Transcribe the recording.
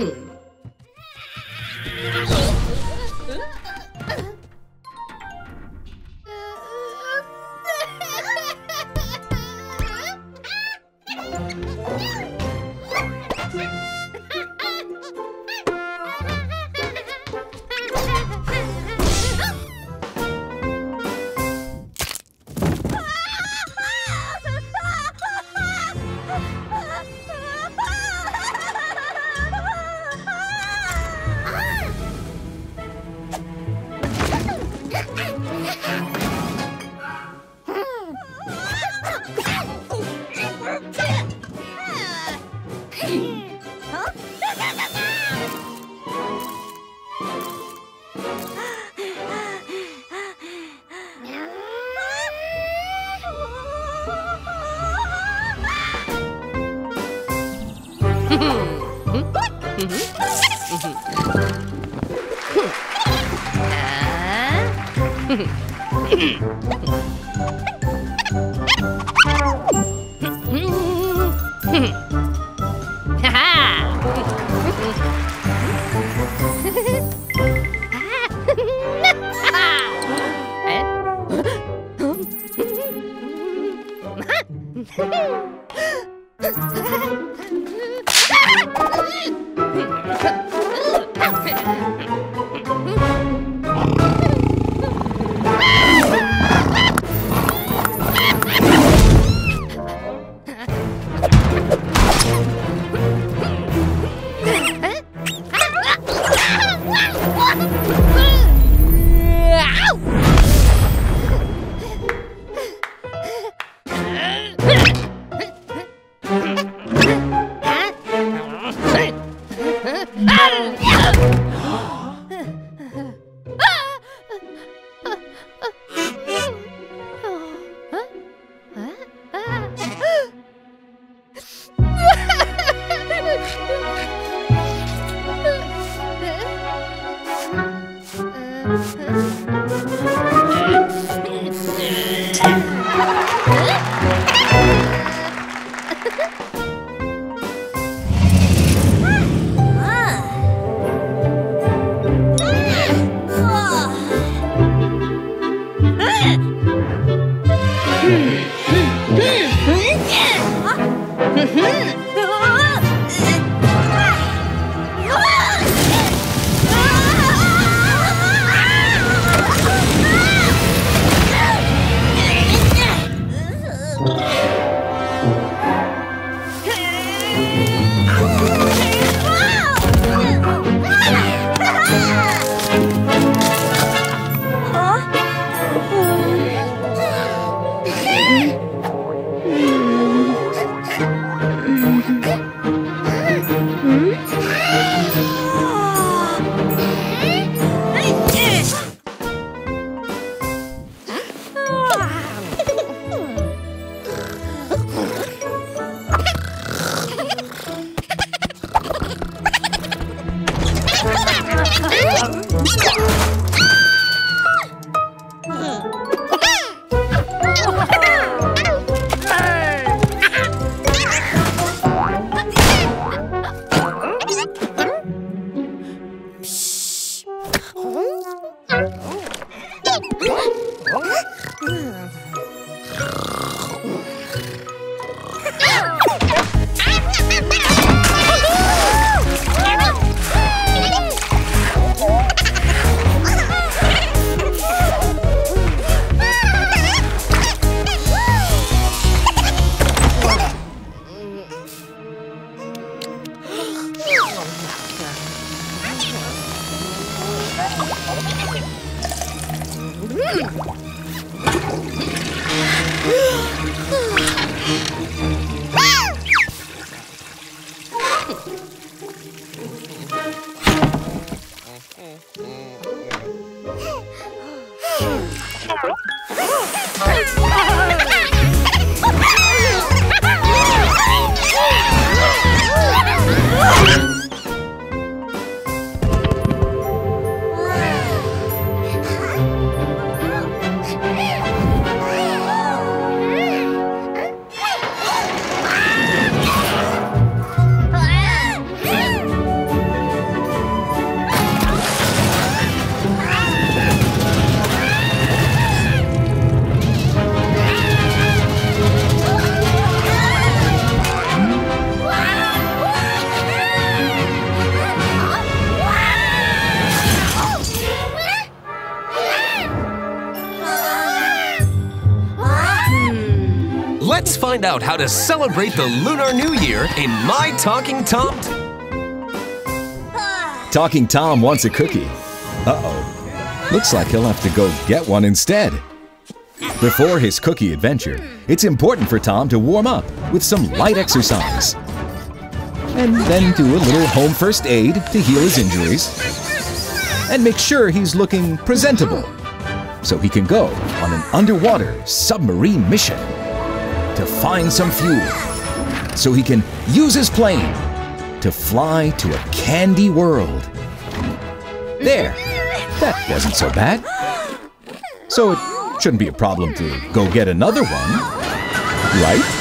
Hmm. Ha ha ha! 啊！啊！啊！呵！嗯！嗯嗯嗯！啊！嗯哼！Let's Oh. 응. 응. 응. Find out how to celebrate the Lunar New Year in My Talking Tom. Talking Tom wants a cookie. Uh-oh. Looks like he'll have to go get one instead. Before his cookie adventure, it's important for Tom to warm up with some light exercise. And then do a little home first aid to heal his injuries. And make sure he's looking presentable so he can go on an underwater submarine mission to find some fuel so he can use his plane to fly to a candy world. There, that wasn't so bad. So it shouldn't be a problem to go get another one, right?